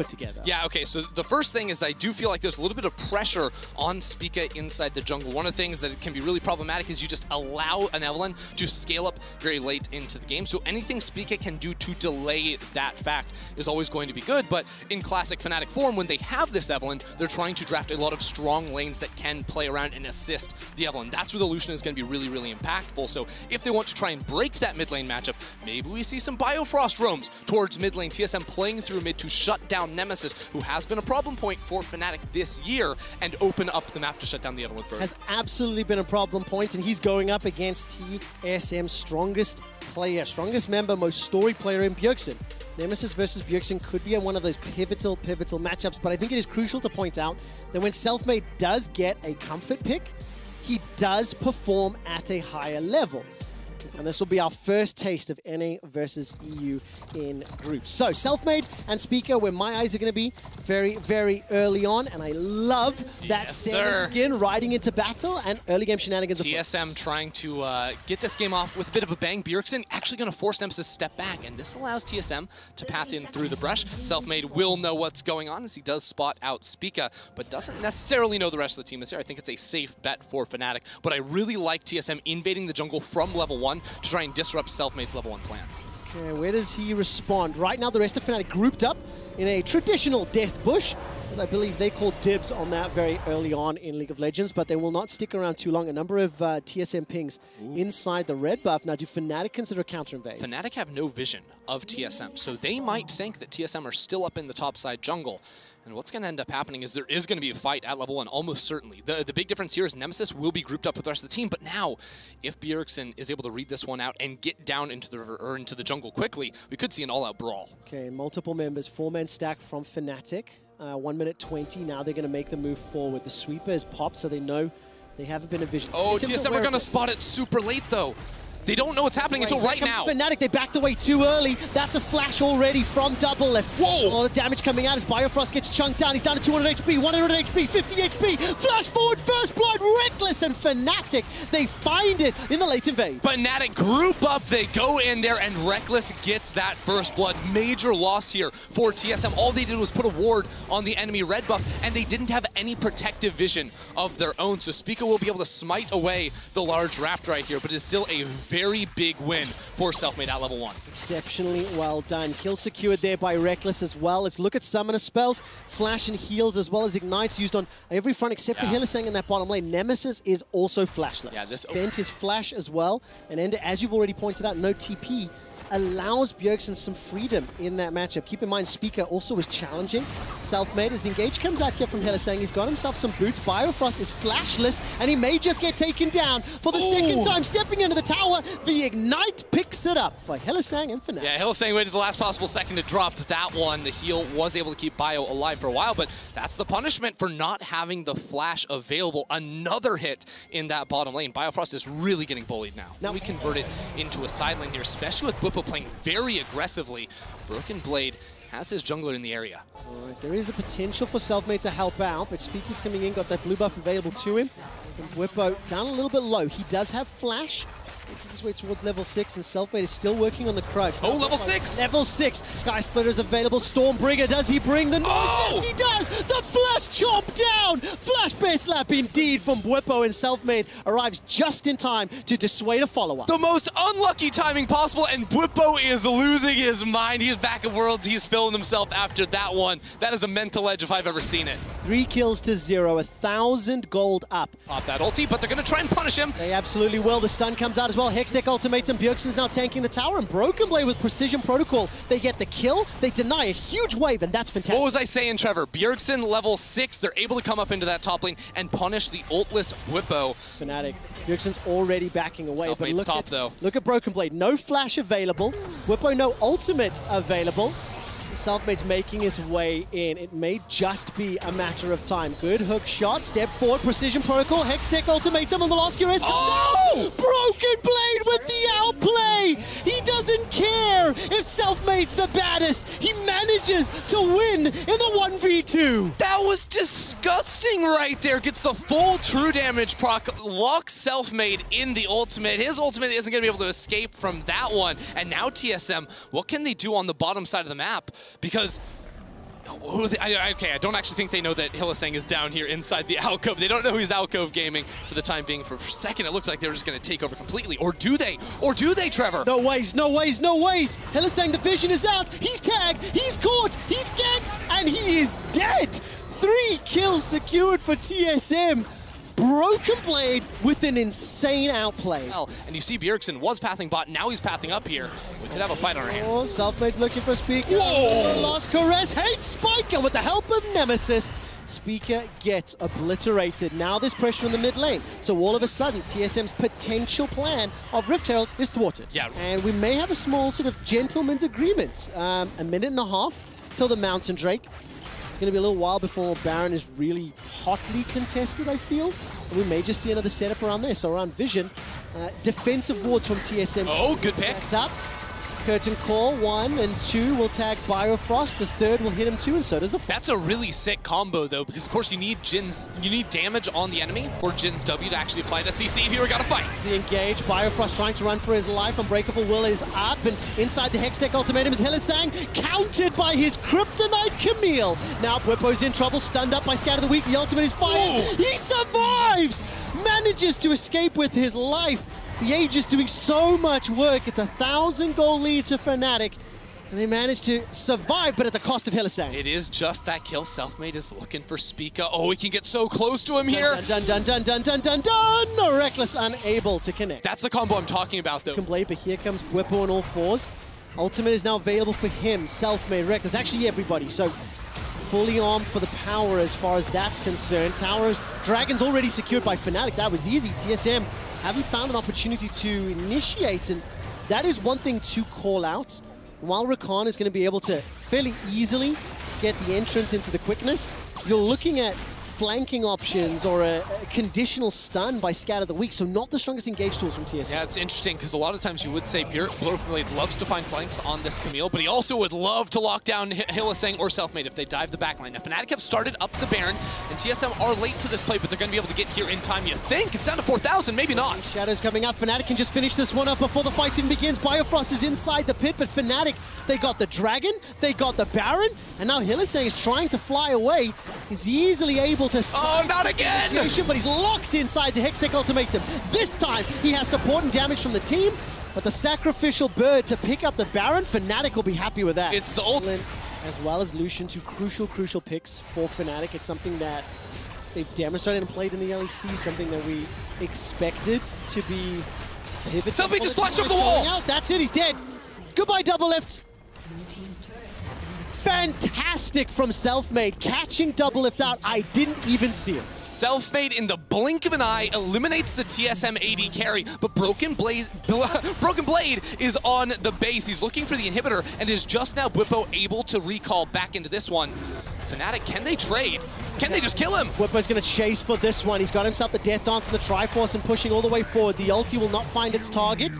put together. Yeah, okay, so the first thing is that I do feel like there's a little bit of pressure on Spica inside the jungle. One of the things that can be really problematic is you just allow an Evelynn to scale up very late into the game. So anything Spica can do to delay that fact is always going to be good. But in classic Fnatic form, when they have this Evelynn, they're trying to draft a lot of strong lanes that can play around and assist the Evelynn. That's where the Lucian is going to be really, really impactful. So if they want to try and break that mid lane matchup, maybe we see some Biofrost roams towards mid lane. TSM playing through mid to shut down Nemesis, who has been a problem point for Fnatic this year, and open up the map to shut down the Evelynn first. Has absolutely been a problem point, and he's going up against TSM's strongest player, strongest member, most story player in Bjergsen. Nemesis versus Bjergsen could be one of those pivotal, pivotal matchups, but I think it is crucial to point out that when Selfmade does get a comfort pick, he does perform at a higher level. And this will be our first taste of NA versus EU in groups. So, Selfmade and Spica, where my eyes are going to be very, very early on. And I love that yes, skin riding into battle and early game shenanigans. TSM trying to uh, get this game off with a bit of a bang. Bjergsen actually going to force Nemesis to step back. And this allows TSM to path in through the brush. Selfmade will know what's going on as he does spot out Spica, but doesn't necessarily know the rest of the team is here. I think it's a safe bet for Fnatic. But I really like TSM invading the jungle from level one to try and disrupt Selfmade's level one plan. Okay, where does he respond? Right now, the rest of Fnatic grouped up in a traditional death bush, as I believe they called dibs on that very early on in League of Legends, but they will not stick around too long. A number of uh, TSM pings Ooh. inside the red buff. Now, do Fnatic consider counter invade? Fnatic have no vision of TSM, so they might think that TSM are still up in the top side jungle. And what's going to end up happening is there is going to be a fight at level 1, almost certainly. The, the big difference here is Nemesis will be grouped up with the rest of the team, but now, if Bjergsen is able to read this one out and get down into the river, or into the jungle quickly, we could see an all-out brawl. Okay, multiple members, four-man stack from Fnatic. Uh, 1 minute 20, now they're going to make the move forward. The sweeper is popped, so they know they haven't been a vision. Oh, TSM are going to spot it super late, though. They don't know what's happening until right now. Fnatic, they backed away too early. That's a flash already from Double Doublelift. Whoa! A lot of damage coming out as Biofrost gets chunked down. He's down to 200 HP, 100 HP, 50 HP. Flash forward, first blood, Rekkles and Fnatic. They find it in the late invade. Fnatic group up, they go in there, and Rekkles gets that first blood. Major loss here for TSM. All they did was put a ward on the enemy red buff, and they didn't have any protective vision of their own. So Spica will be able to smite away the large Raptor right here, but it's still a very big win for Selfmade at level 1. Exceptionally well done. Kill secured there by Rekkles as well. Let's look at Summoner spells, Flash and Heals, as well as Ignites used on every front except yeah. for Hylissang in that bottom lane. Nemesis is also flashless. Yeah, this Spent his Flash as well. And Ender, as you've already pointed out, no TP allows Bjergsen some freedom in that matchup. Keep in mind, Spica also is challenging. Selfmade as the engage comes out here from Hylissang he's got himself some boots. Biofrost is flashless, and he may just get taken down for the Ooh. second time. Stepping into the tower, the Ignite picks it up for Hylissang and Fnatic. Yeah, Hylissang waited the last possible second to drop that one. The heal was able to keep Bio alive for a while, but that's the punishment for not having the flash available. Another hit in that bottom lane. Biofrost is really getting bullied now. Now we convert it into a side lane here, especially with Bwipo playing very aggressively. Broken Blade has his jungler in the area. Right, there is a potential for Selfmade to help out, but Spica's coming in, got that blue buff available to him. Bwipo down a little bit low. He does have flash, making his way towards level 6, and Selfmade is still working on the Krugs. Oh, level 6! Level 6! Sky Splitter is available. Stormbringer, does he bring the noise? Oh! Yes, he does! The Flash chop down! Flash base slap indeed from Bwipo, and Selfmade arrives just in time to dissuade a follow-up. The most unlucky timing possible, and Bwipo is losing his mind. He's back at Worlds. He's filling himself after that one. That is a mental edge if I've ever seen it. Three kills to zero, a thousand gold up. Pop that ulti, but they're going to try and punish him. They absolutely will. The stun comes out as well. Hextech ultimatum. Bjergsen's now tanking the tower, and Broken Blade with Precision Protocol. They get the kill. They deny a huge wave, and that's fantastic. What was I saying, Trevor? Bjergsen level 6. They're able to come up into that top lane and punish the ultless Bwipo. Fnatic. Bjergsen's already backing away. But look top, at, though. Look at Broken Blade. No flash available. Bwipo no ultimate available. Selfmade's making his way in. It may just be a matter of time. Good hook shot, step forward, precision protocol, Hextech ultimatum on the last Curious oh! Broken Blade with the outplay! He doesn't care if Selfmade's the baddest. He manages to win in the 1v2. That was disgusting right there. Gets the full true damage proc, locks Selfmade in the ultimate. His ultimate isn't going to be able to escape from that one. And now TSM, what can they do on the bottom side of the map? Because Oh, I, okay, I don't actually think they know that Hylissang is down here inside the alcove. They don't know he's alcove gaming for the time being. For, for a second, it looks like they're just going to take over completely. Or do they? Or do they, Trevor? No ways, no ways, no ways. Hylissang, the vision is out. He's tagged, he's caught, he's ganked, and he is dead. Three kills secured for TSM. Broken Blade with an insane outplay. Well, and you see Bjergsen was pathing bot, now he's pathing up here. We could have a fight on our hands. Oh, Selfmade's looking for Spica. Whoa! Last Caress, hates Spike, and with the help of Nemesis, Spica gets obliterated. Now there's pressure in the mid lane. So all of a sudden, TSM's potential plan of Rift Herald is thwarted. Yeah. And we may have a small sort of gentleman's agreement. Um, a minute and a half till the Mountain Drake going to be a little while before Baron is really hotly contested, I feel. And we may just see another setup around there. So around Vision, uh, defensive wards from TSM. Oh, good pick. Up. Curtain Call, one and two will tag Biofrost. The third will hit him too, and so does the fourth. That's a really sick combo, though, because of course you need Jhin's, you need damage on the enemy for Jhin's W to actually apply the CC. Here we got a fight. It's the engage. Biofrost trying to run for his life. Unbreakable Will is up, and inside the Hextech ultimatum is Hylissang, countered by his Kryptonite Camille. Now Bwipo's in trouble, stunned up by of the Week. The ultimate is fired. Ooh. He survives! Manages to escape with his life. The Aegis doing so much work. It's a thousand goal lead to Fnatic. And they managed to survive, but at the cost of Hylissang. It is just that kill. Selfmade is looking for Spica. Oh, he can get so close to him here. Dun, dun, dun, dun, dun, dun, dun, dun. Rekkles unable to connect. That's the combo I'm talking about, though. Blade, but here comes Bwipo on all fours. Ultimate is now available for him. Selfmade, Rekkles, actually everybody. So fully armed for the power as far as that's concerned. Tower Dragon's already secured by Fnatic. That was easy. TSM haven't found an opportunity to initiate, and that is one thing to call out. While Rakan is going to be able to fairly easily get the entrance into the quickness, you're looking at flanking options or a, a, conditional stun by Scout of the Week, so not the strongest engage tools from TSM. Yeah, it's interesting because a lot of times you would say Pure Blade loves to find flanks on this Camille, but he also would love to lock down Hylissang or Selfmade if they dive the backline. Now, Fnatic have started up the Baron, and TSM are late to this play, but they're going to be able to get here in time, you think. It's down to 4,000, maybe not. Shadows coming up. Fnatic can just finish this one up before the fight even begins. Biofrost is inside the pit, but Fnatic, they got the Dragon, they got the Baron, and now Hylissang is trying to fly away. He's easily able to... Oh, not again! But he's locked inside the Hextech Ultimatum. This time, he has support and damage from the team, but the sacrificial bird to pick up the Baron, Fnatic will be happy with that. It's the ult. As well as Lucian, two crucial, crucial picks for Fnatic. It's something that they've demonstrated and played in the LEC, something that we expected to be. Somebody just flashed over the wall! Out. That's it, he's dead. Goodbye, Doublelift. Fantastic from Selfmade, catching Doublelift out. I didn't even see it. Selfmade in the blink of an eye eliminates the TSM AD carry, but Broken Blade, Broken Blade is on the base. He's looking for the inhibitor and is just now Bwipo able to recall back into this one. Fnatic, can they trade? Can they just kill him? Bwipo's going to chase for this one. He's got himself the Death Dance and the Triforce and pushing all the way forward. The ulti will not find its target.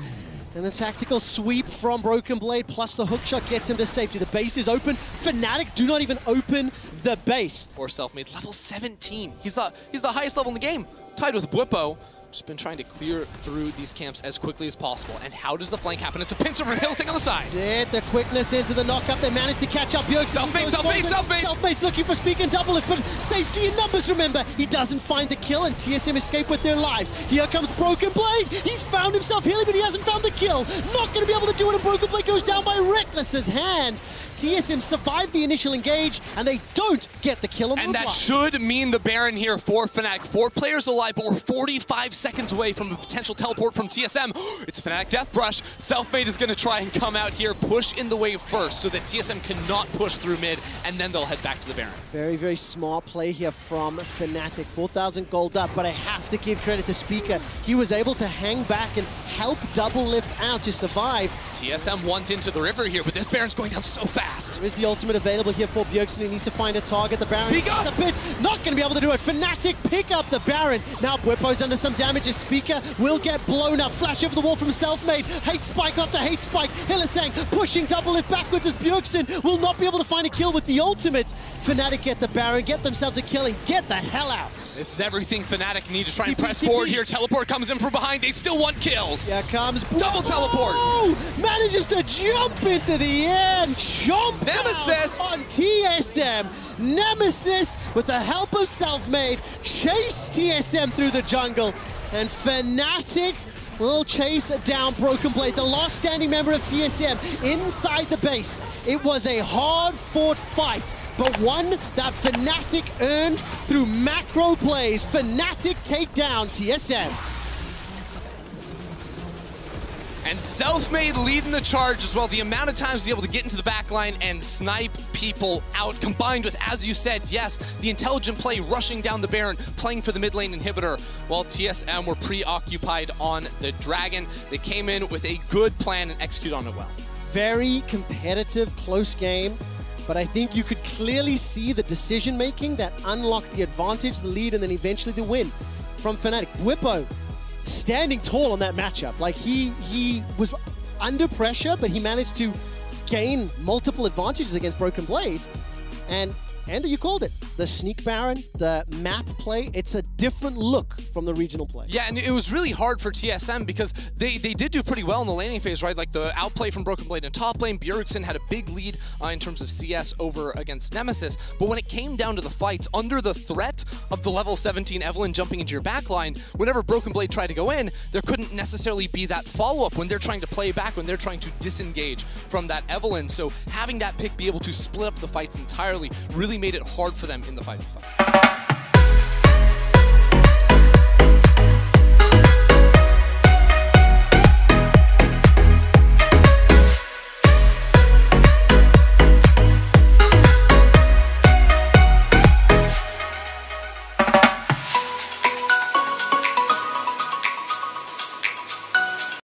And the tactical sweep from Broken Blade plus the hookshot gets him to safety. The base is open. Fnatic do not even open the base. Or Selfmade level 17. He's the he's the highest level in the game, tied with Bwipo. Just been trying to clear through these camps as quickly as possible. And how does the flank happen? It's a pincer from Hylissang on the side. Sit the quickness into the knockup. They managed to catch up. Bjerg self-bait, self-bait, self-bait. Self-bait's looking for Speak and double it, but safety in numbers, remember. He doesn't find the kill, and TSM escape with their lives. Here comes Broken Blade. He's found himself healing, but he hasn't found the kill. Not going to be able to do it, and Broken Blade goes down by Rekkles's hand. TSM survived the initial engage, and they don't get the kill on And that should mean the Baron here for Fnatic. Four players alive, but we're 45 seconds away from a potential teleport from TSM. It's a Fnatic Death Brush. Selfmade is going to try and come out here, push in the wave first so that TSM cannot push through mid, and then they'll head back to the Baron. Very, very smart play here from Fnatic. 4,000 gold up, but I have to give credit to Spica. He was able to hang back and help Doublelift out to survive. TSM want into the river here, but this Baron's going down so fast. There is the ultimate available here for Bjergsen. He needs to find a target. The Baron Speak up. the pit. Not going to be able to do it. Fnatic pick up the Baron. Now Bwipo's under some damage. His speaker will get blown up. Flash over the wall from Selfmade. Hate Spike after Hate Spike. Hylissang pushing double Doublelift backwards as Bjergsen will not be able to find a kill with the ultimate. Fnatic get the Baron, get themselves a killing, get the hell out. This is everything Fnatic need to try TP, and press TP. forward here. Teleport comes in from behind. They still want kills. Here comes Double teleport. Manages to jump into the air and chomp Nemesis on TSM. Nemesis, with the help of Selfmade, chase TSM through the jungle. And Fnatic will chase down Broken Blade, the last standing member of TSM, inside the base. It was a hard-fought fight, but one that Fnatic earned through macro plays. Fnatic take down TSM. And Selfmade leading the charge as well. The amount of times he's able to get into the back line and snipe people out, combined with, as you said, yes, the intelligent play rushing down the Baron, playing for the mid lane inhibitor, while TSM were preoccupied on the Dragon. They came in with a good plan and execute on it well. Very competitive, close game but I think you could clearly see the decision making that unlocked the advantage, the lead, and then eventually the win from Fnatic. Bwipo standing tall on that matchup. Like he he was under pressure, but he managed to gain multiple advantages against Broken Blade. And and you called it. The Sneak Baron, the map play, it's a different look from the regional play. Yeah, and it was really hard for TSM because they, they did do pretty well in the laning phase, right? Like the outplay from Broken Blade in top lane, Bjergsen had a big lead uh, in terms of CS over against Nemesis. But when it came down to the fights, under the threat of the level 17 Evelynn jumping into your backline, whenever Broken Blade tried to go in, there couldn't necessarily be that follow-up when they're trying to play back, when they're trying to disengage from that Evelynn. So having that pick be able to split up the fights entirely really made it hard for them in the 5v5.